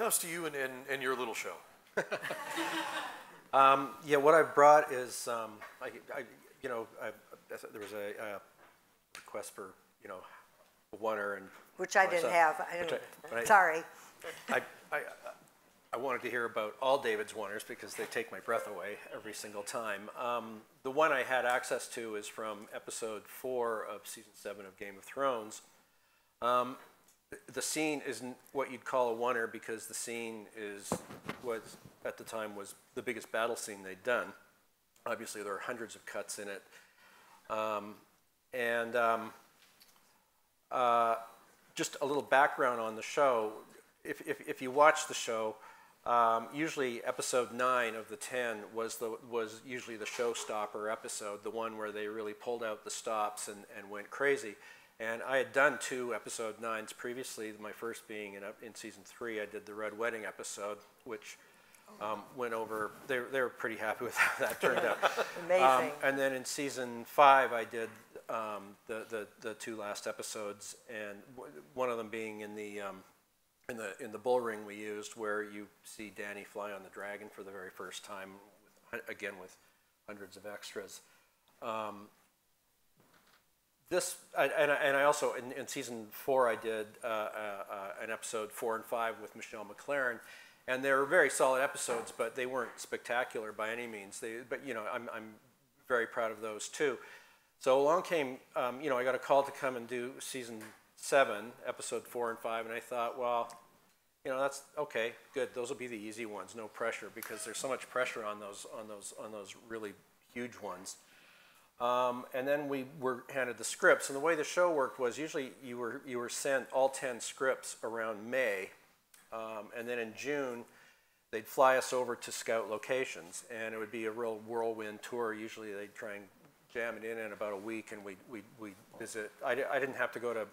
Now it's to you and, and, and your little show. Um, yeah, what I brought is, um, I, I, you know, I, there was a, uh request for, you know, a oneer and. Which I didn't have. I didn't- I- Sorry. I, I, I wanted to hear about all David's oneers because they take my breath away every single time. Um, the one I had access to is from episode four of season seven of Game of Thrones. Um, the scene isn't what you'd call a oneer because the scene is was at the time was the biggest battle scene they'd done. Obviously, there are hundreds of cuts in it, um, and um, uh, just a little background on the show. If, if, if you watch the show, um, usually episode nine of the ten was the was usually the showstopper episode, the one where they really pulled out the stops and, and went crazy. And I had done two episode nines previously. My first being in, in season three, I did the Red Wedding episode, which um, went over. They, they were pretty happy with how that turned out. Amazing. Um, and then in season five, I did um, the, the the two last episodes, and w- one of them being in the um, in the in the bull ring we used, where you see Dany fly on the dragon for the very first time, with, again with hundreds of extras. Um, this and, I, and I also in, in season four I did uh, uh, uh, an episode four and five with Michelle MacLaren, and they were very solid episodes, but they weren't spectacular by any means. They, but you know I'm, I'm very proud of those too. So along came um, you know I got a call to come and do season seven, episode four and five, and I thought well you know that's okay good those will be the easy ones no pressure because there's so much pressure on those on those on those really huge ones um, and then we were handed the scripts and the way the show worked was usually you were you were sent all 10 scripts around may um, and then in june they'd fly us over to scout locations and it would be a real whirlwind tour. Usually they'd try and jam it in in about a week and we'd, we'd, we'd visit. I, I didn't have to go to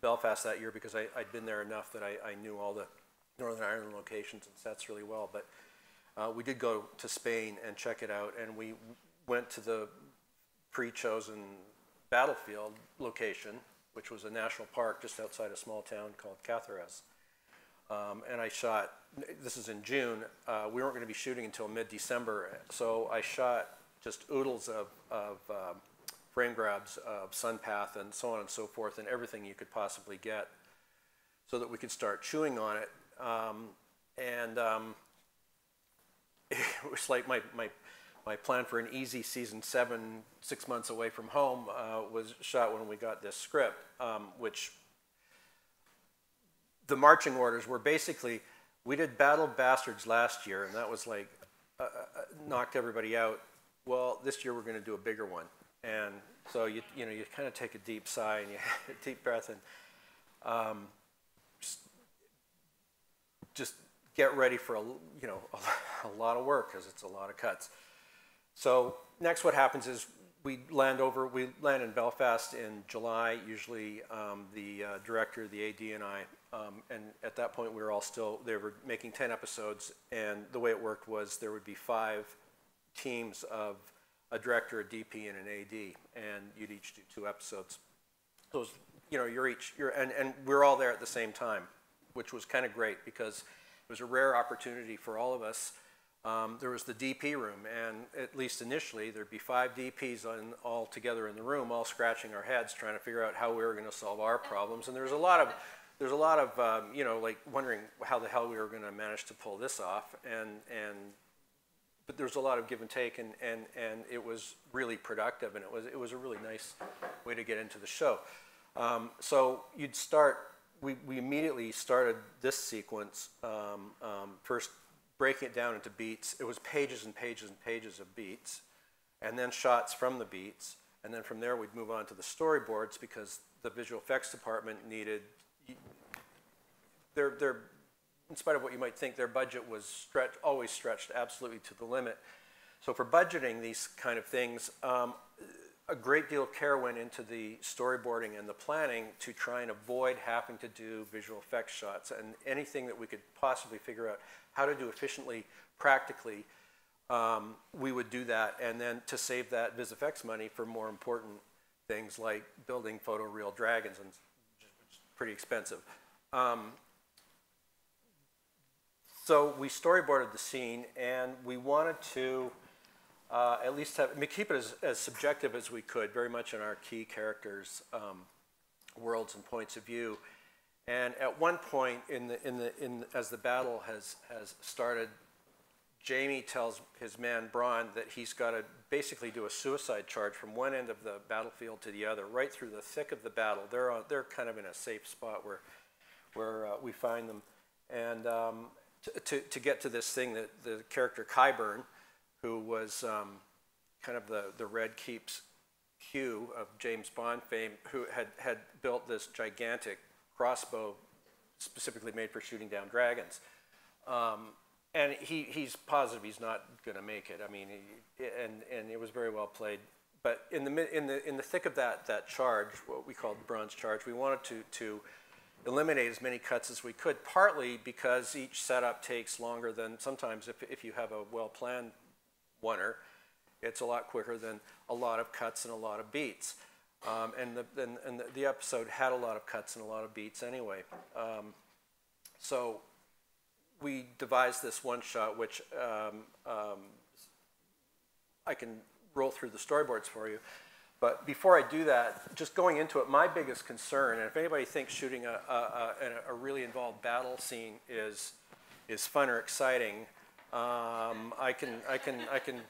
belfast that year because I, i'd been there enough that I, I knew all the northern ireland locations and sets really well but uh, we did go to spain and check it out and we went to the pre-chosen battlefield location, which was a national park just outside a small town called Cáceres. Um, and I shot, this is in June, uh, we weren't going to be shooting until mid-December, so I shot just oodles of, of um, frame grabs of Sunpath and so on and so forth, and everything you could possibly get, so that we could start chewing on it. Um, and um, it was like my, my my plan for an easy season seven, six months away from home, uh, was shot when we got this script, um, which the marching orders were basically we did Battle Bastards last year, and that was like uh, uh, knocked everybody out. Well, this year we're going to do a bigger one, and so you you know you kind of take a deep sigh and you a deep breath and um, just, just get ready for a you know a, a lot of work because it's a lot of cuts. So next, what happens is we land over. We land in Belfast in July. Usually, um, the uh, director, the AD, and I. Um, and at that point, we were all still. They were making ten episodes, and the way it worked was there would be five teams of a director, a DP, and an AD, and you'd each do two episodes. Those, you know, you're each. You're and and we're all there at the same time, which was kind of great because it was a rare opportunity for all of us um, there was the DP room, and at least initially, there'd be five DPs on, all together in the room, all scratching our heads, trying to figure out how we were going to solve our problems. And there was a lot of, there's a lot of, um, you know, like wondering how the hell we were going to manage to pull this off. And and but there was a lot of give and take, and and and it was really productive, and it was it was a really nice way to get into the show. Um, so you'd start. We, we immediately started this sequence um, um, first breaking it down into beats. It was pages and pages and pages of beats, and then shots from the beats. And then from there, we'd move on to the storyboards because the visual effects department needed. Their, their, in spite of what you might think, their budget was stretched, always stretched absolutely to the limit. So for budgeting these kind of things, um, a great deal of care went into the storyboarding and the planning to try and avoid having to do visual effects shots and anything that we could possibly figure out how to do efficiently, practically, um, we would do that. And then to save that VisFX money for more important things like building photoreal dragons, and which is pretty expensive. Um, so we storyboarded the scene, and we wanted to uh, at least have, I mean, keep it as, as subjective as we could, very much in our key characters' um, worlds and points of view. And at one point in the in the in as the battle has has started, Jaime tells his man Bronn that he's got to basically do a suicide charge from one end of the battlefield to the other, right through the thick of the battle. They're on, they're kind of in a safe spot where where uh, we find them, and um, to, to to get to this thing that the character Qyburn, who was um, kind of the the Red Keeps Q of James Bond fame, who had had built this gigantic crossbow specifically made for shooting down dragons. Um, and he, he's positive he's not going to make it. I mean, he, and, and it was very well played. But in the, in the, in the thick of that, that charge, what we called the Bronn's charge, we wanted to, to eliminate as many cuts as we could, partly because each setup takes longer than sometimes if, if you have a well-planned oneer, it's a lot quicker than a lot of cuts and a lot of beats. Um, and the, and, and the- episode had a lot of cuts and a lot of beats anyway. Um, so we devised this one shot, which um, um, I can roll through the storyboards for you. But before I do that, just going into it, my biggest concern, and if anybody thinks shooting a, a, a, a really involved battle scene is, is fun or exciting, um, I can, I can, I can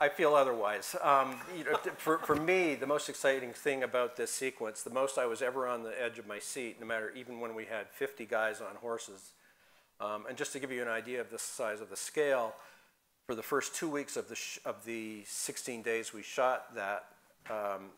I, feel otherwise. Um, you know, for, for me, the most exciting thing about this sequence, the most I was ever on the edge of my seat, no matter even when we had 50 guys on horses. Um, and just to give you an idea of the size of the scale, for the first two weeks of the, of the 16 days we shot that um,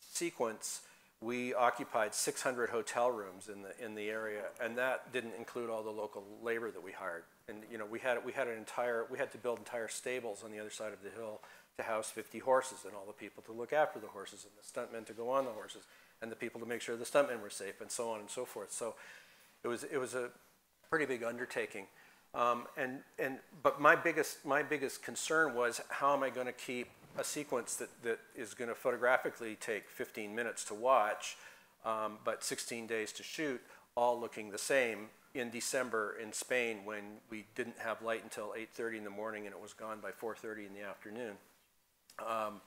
sequence, we occupied 600 hotel rooms in the in the area, and that didn't include all the local labor that we hired. And you know, we had we had an entire we had to build entire stables on the other side of the hill to house 50 horses and all the people to look after the horses and the stuntmen to go on the horses and the people to make sure the stuntmen were safe and so on and so forth. So it was it was a pretty big undertaking. Um, and and but my biggest my biggest concern was how am I going to keep a sequence that, that is going to photographically take 15 minutes to watch, um, but 16 days to shoot, all looking the same in December in Spain when we didn't have light until 8:30 in the morning and it was gone by 4:30 in the afternoon. Um,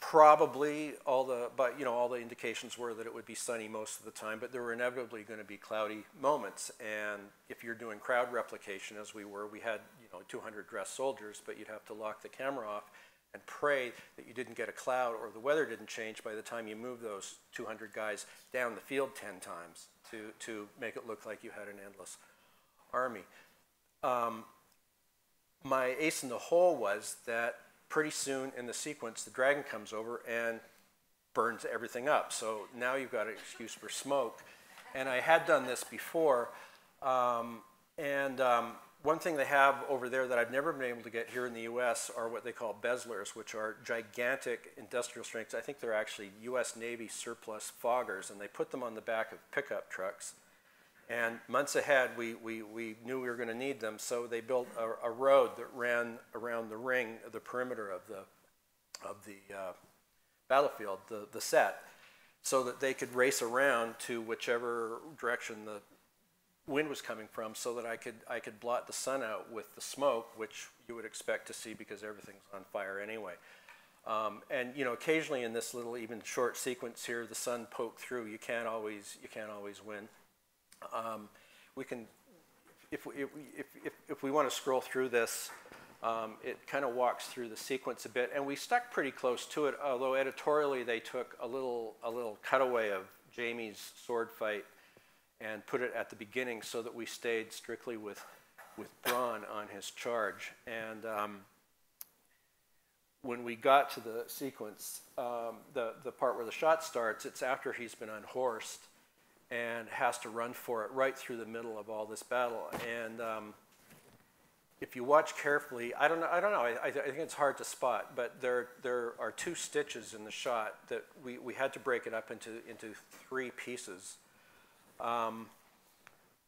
probably all the but you know all the indications were that it would be sunny most of the time but there were inevitably going to be cloudy moments and if you're doing crowd replication as we were we had you know 200 dressed soldiers but you'd have to lock the camera off and pray that you didn't get a cloud or the weather didn't change by the time you moved those 200 guys down the field 10 times to, to make it look like you had an endless army um, my ace in the hole was that pretty soon in the sequence, the dragon comes over and burns everything up. So now you've got an excuse for smoke. And I had done this before. Um, and um, one thing they have over there that I've never been able to get here in the US are what they call Beslers, which are gigantic industrial strength. I think they're actually US Navy surplus foggers, and they put them on the back of pickup trucks. And months ahead, we, we, we knew we were going to need them, so they built a, a road that ran around the ring, the perimeter of the, of the uh, battlefield, the, the set, so that they could race around to whichever direction the wind was coming from, so that I could, I could blot the sun out with the smoke, which you would expect to see because everything's on fire anyway. Um, and you know, occasionally in this little even short sequence here, the sun poked through. You can't always, you can't always win. Um, we can, if, we- if, if, if we want to scroll through this, um, it kind of walks through the sequence a bit, and we stuck pretty close to it. Although editorially, they took a little a little cutaway of Jaime's sword fight and put it at the beginning, so that we stayed strictly with with Bronn on his charge. And um, when we got to the sequence, um, the the part where the shot starts, it's after he's been unhorsed and has to run for it right through the middle of all this battle. And um, if you watch carefully, I don't know. I don't know. I, I, I think it's hard to spot, but there there are two stitches in the shot that we, we had to break it up into into three pieces. Um,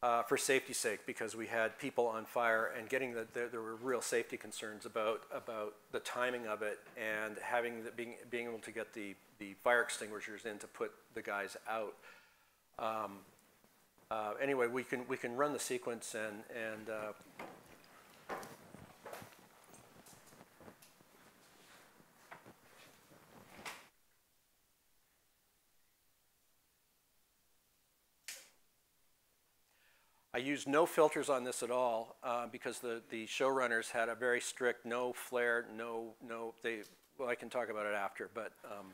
uh, for safety's sake, because we had people on fire and getting the, there, there were real safety concerns about about the timing of it and having the, being being able to get the the fire extinguishers in to put the guys out. Um, uh, anyway, we can, we can run the sequence and, and, uh, I used no filters on this at all uh, because the, the showrunners had a very strict no flare, no, no, they, well, I can talk about it after, but um,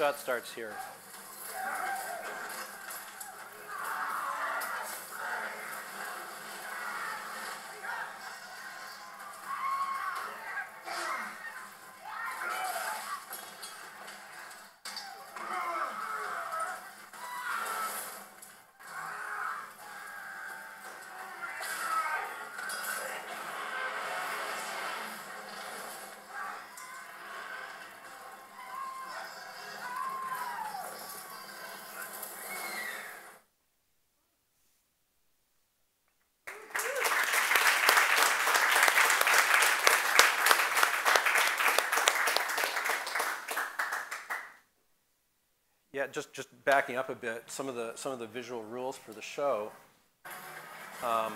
shot starts here. Yeah, just, just backing up a bit, some of the, some of the visual rules for the show um,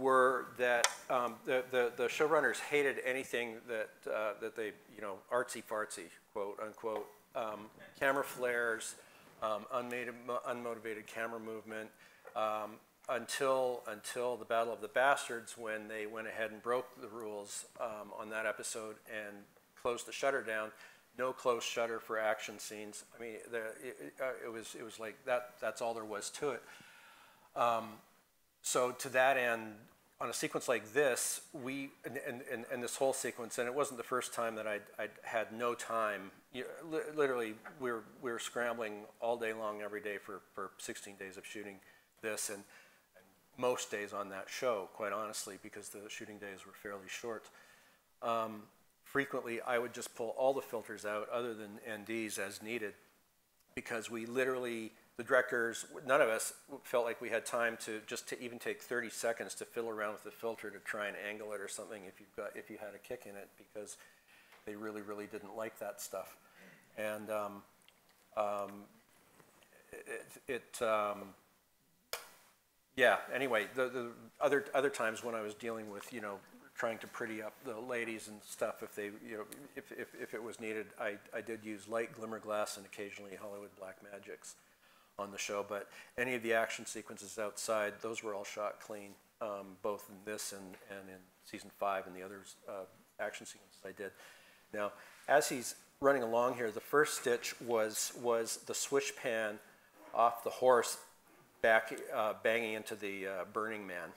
were that um, the, the, the showrunners hated anything that, uh, that they, you know, artsy fartsy, quote unquote, um, camera flares, um, unmade, unmotivated camera movement, um, until, until the Battle of the Bastards when they went ahead and broke the rules um, on that episode and closed the shutter down no close shutter for action scenes. I mean, the, it, uh, it, was it was like that. That's all there was to it. Um, so to that end, on a sequence like this, we and, and, and, this whole sequence, and it wasn't the first time that I'd, I'd had no time. You, li literally, we were we were scrambling all day long, every day for for 16 days of shooting this, and, and most days on that show, quite honestly, because the shooting days were fairly short. Um, frequently I would just pull all the filters out other than NDs as needed because we literally, the directors, none of us felt like we had time to just to even take 30 seconds to fiddle around with the filter to try and angle it or something if you've got, if you had a kick in it because they really, really didn't like that stuff. And um, um, it, it um, yeah, anyway, the, the other, other times when I was dealing with, you know, trying to pretty up the ladies and stuff if they, you know, if, if, if it was needed. I, I did use light glimmer glass and occasionally Hollywood Black Magics on the show, but any of the action sequences outside, those were all shot clean, um, both in this and, and in season five and the others uh, action sequences I did. Now, as he's running along here, the first stitch was, was the swish pan off the horse back, uh, banging into the uh, Burning Man.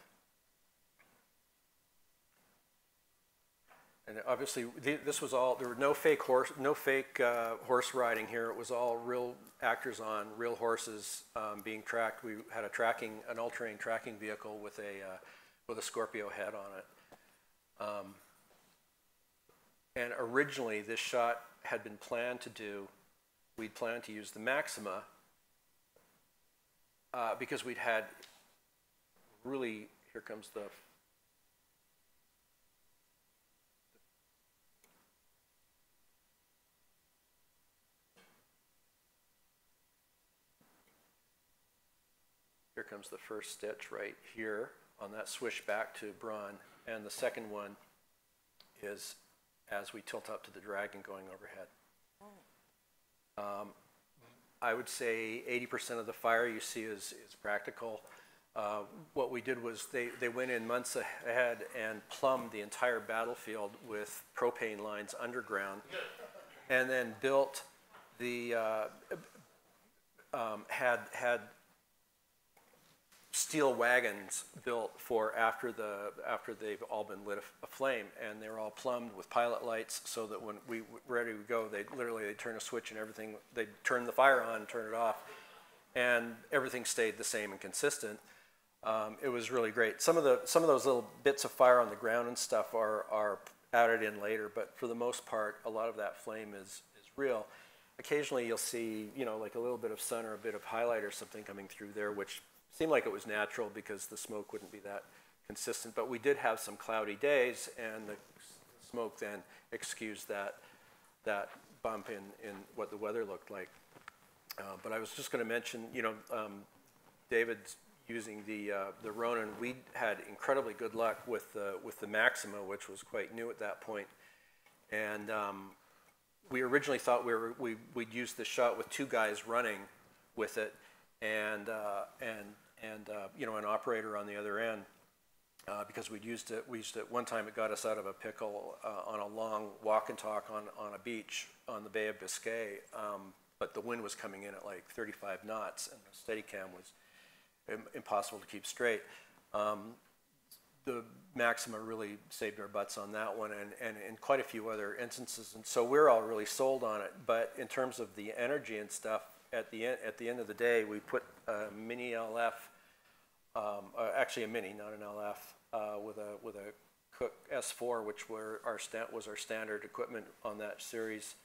And obviously, this was all, there were no fake horse, no fake uh, horse riding here. It was all real actors on real horses um, being tracked. We had a tracking, an all-terrain tracking vehicle with a, uh, with a Scorpio head on it. Um, and originally, this shot had been planned to do, we'd planned to use the Maxima uh, because we'd had really, here comes the Here comes the first stitch right here on that swish back to Bronn. And the second one is as we tilt up to the dragon going overhead. Um, I would say 80% of the fire you see is, is practical. Uh, what we did was they, they went in months ahead and plumbed the entire battlefield with propane lines underground and then built the, uh, um, had, had steel wagons built for after the after they've all been lit af- aflame, and they're all plumbed with pilot lights, so that when we were ready to go, they literally they turn a switch and everything. They turn the fire on, turn it off, and everything stayed the same and consistent. Um, it was really great. Some of the some of those little bits of fire on the ground and stuff are are added in later, but for the most part, a lot of that flame is is real. Occasionally, you'll see you know like a little bit of sun or a bit of highlight or something coming through there, which seemed like it was natural because the smoke wouldn't be that consistent. But we did have some cloudy days, and the smoke then excused that that bump in in what the weather looked like. Uh, but I was just going to mention, you know, um, David's using the uh, the Ronin. We had incredibly good luck with the with the Maxima, which was quite new at that point, and um, we originally thought we were we we'd use the shot with two guys running with it, and uh, and and uh, you know an operator on the other end. Uh, because we'd used it, we used it one time. It got us out of a pickle uh, on a long walk and talk on, on a beach on the Bay of Biscay. Um, but the wind was coming in at like 35 knots, and the Steadicam was im- impossible to keep straight. Um, the Maxima really saved our butts on that one and, and in quite a few other instances. And so we're all really sold on it. But in terms of the energy and stuff, at the, en- at the end of the day, we put a mini LF, um, uh, actually a mini, not an LF, uh, with a, with a Cooke S4, which were our was our standard equipment on that series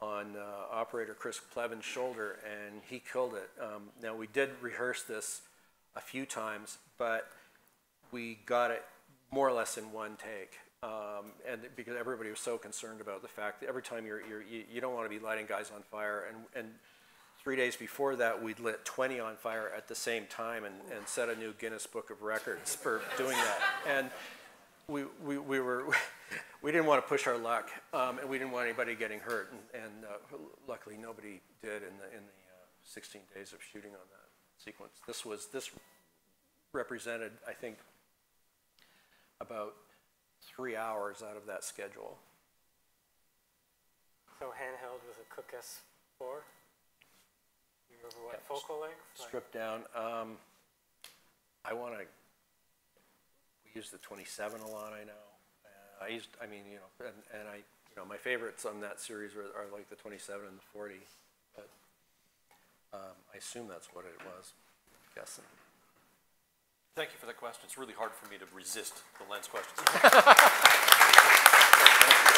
on uh, operator Chris Plevin's shoulder, and he killed it. Um, now, we did rehearse this a few times, but we got it more or less in one take. Um, and because everybody was so concerned about the fact that every time you're, you're you, you don't want to be lighting guys on fire. And, and three days before that, we'd lit 20 on fire at the same time and, and set a new Guinness Book of Records for doing that. And we, we, we were, we didn't want to push our luck, um, and we didn't want anybody getting hurt. And, and uh, luckily, nobody did in the, in the uh, 16 days of shooting on that sequence. This was, this represented, I think, about three hours out of that schedule. So handheld with a Cooke S4? You remember what Yeah, focal length? Like- Stripped down. Um, I want to. We use the 27 a lot. I know. Uh, I used. I mean, you know, and, and I, you know, my favorites on that series are, are like the 27 and the 40. But um, I assume that's what it was. Guessing. Thank you for that question. It's really hard for me to resist the lens questions.